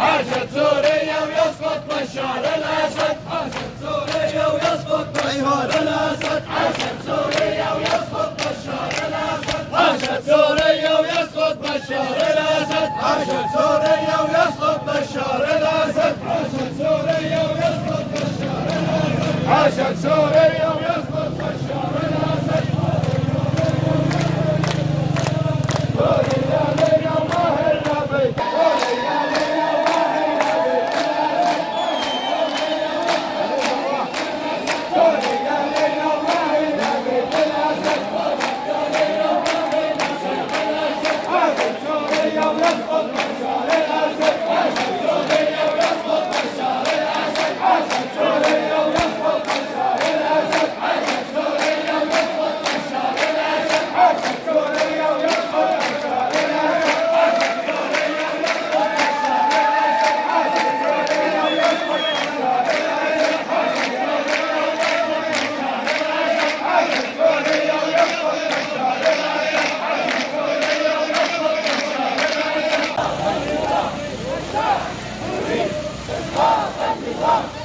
عاشت سوريا ويسقط بشار الأسد. عاشت سوريا ويسقط بشار الأسد. عاشت سوريا ويسقط بشار الأسد. عاشت سوريا ويسقط بشار الأسد. عاشت سوريا ويسقط بشار الأسد. عاشت سوريا ويسقط بشار الأسد. عاشت سوريا Love.